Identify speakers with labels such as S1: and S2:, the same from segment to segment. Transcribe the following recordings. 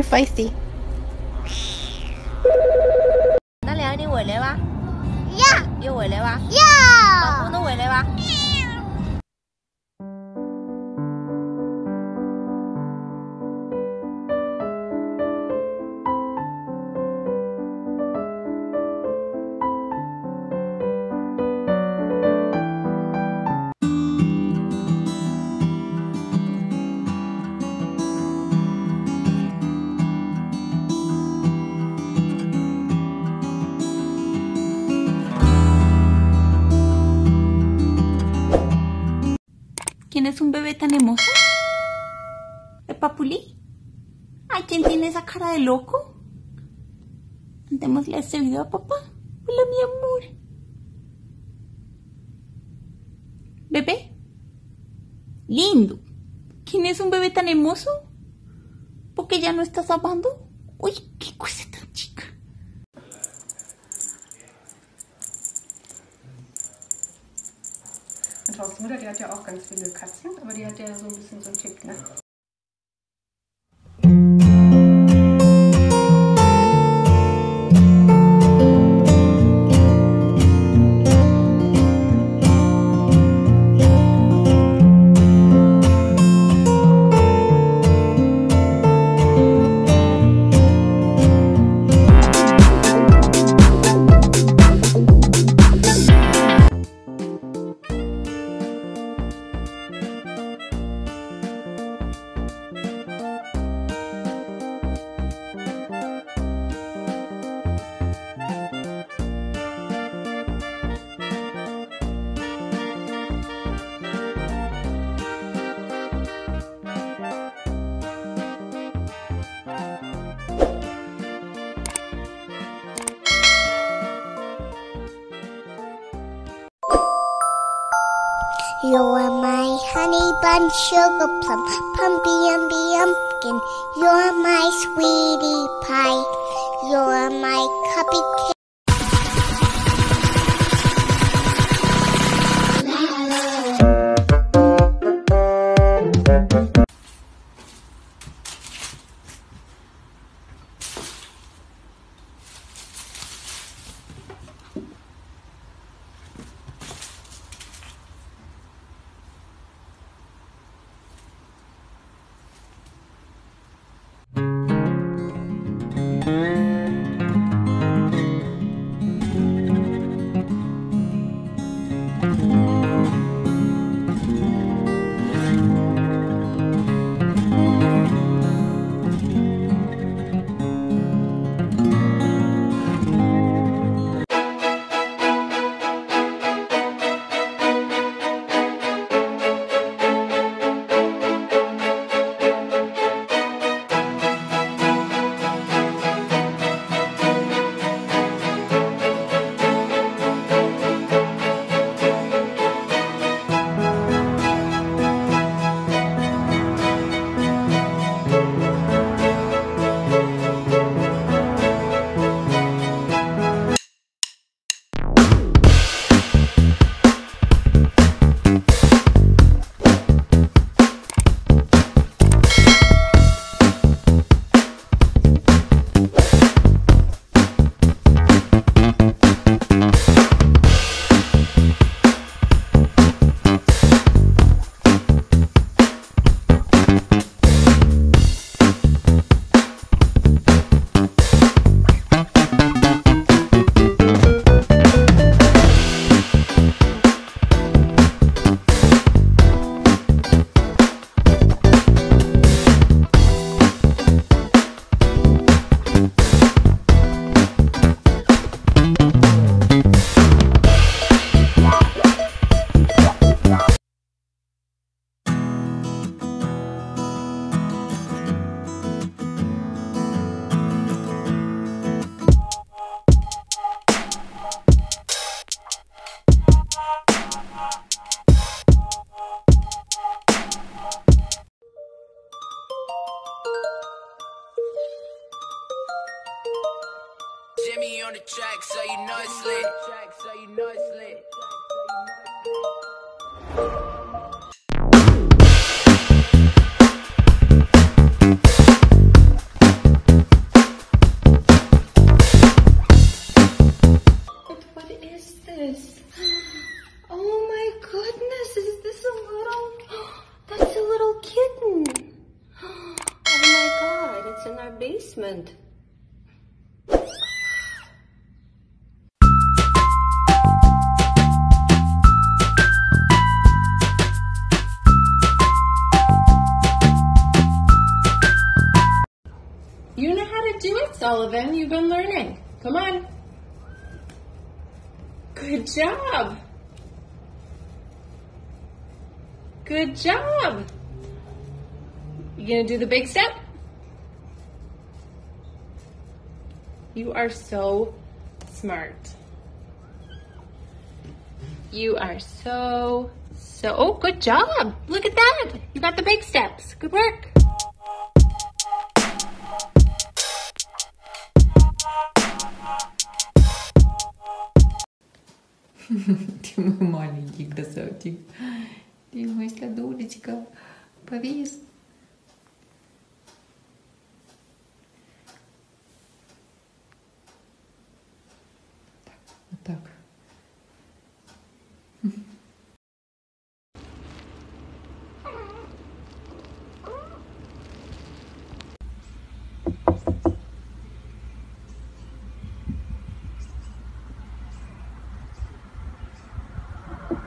S1: You're
S2: feisty.
S3: ¿Quién es un bebé tan hermoso? ¿El papulí? Ay, ¿quién tiene esa cara de loco? Démosle este video a papá. Hola, mi amor. ¿Bebé? Lindo. ¿Quién es un bebé tan hermoso? ¿Por qué ya no estás amando? Uy, qué cosa
S4: Und Thorsten Mutter, die hat ja auch ganz viele Katzen, aber die hat ja so ein bisschen so einen Tick, ne?
S5: You're my honey bun sugar plum, pumpy umby. You're my sweetie pie. You're my cupcake.
S6: Timmy on the track, so you know it's lit. Track, so you know it's lit.
S7: What is this? Oh my goodness, is this a little, that's a little kitten. Oh my god, it's in our basement.
S8: It, Sullivan. You've been learning. Come on. Good job. Good job. You gonna do the big step? You are so smart. You are so, so, oh, good job. Look at that. You got the big steps. Good work.
S9: Ты мой маленький красавчик. Ты мой сладулечка. Повис.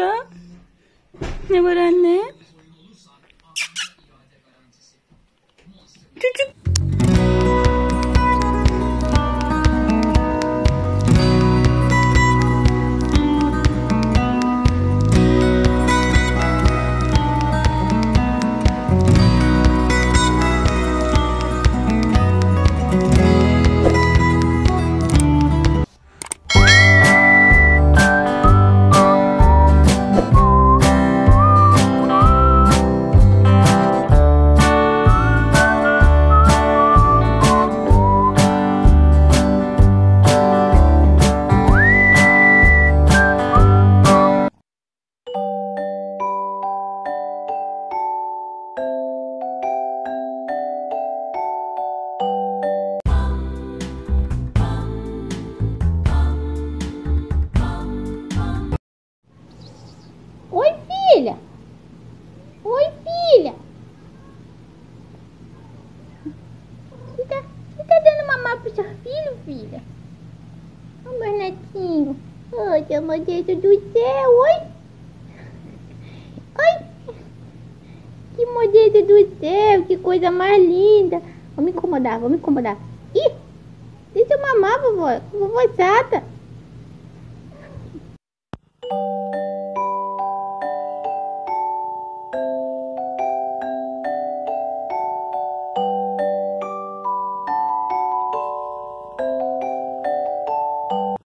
S10: burada? Ne var anne?
S11: Filha. Oi, filha. Você tá, você tá dando mamar pro seu filho, filha? Ô, meu netinho. Ô, seu Deus do céu. Oi. Oi. Que modelo do céu. Que coisa mais linda. Vou me incomodar, vou me incomodar. Ih, deixa eu mamar, vovó. Vovó chata.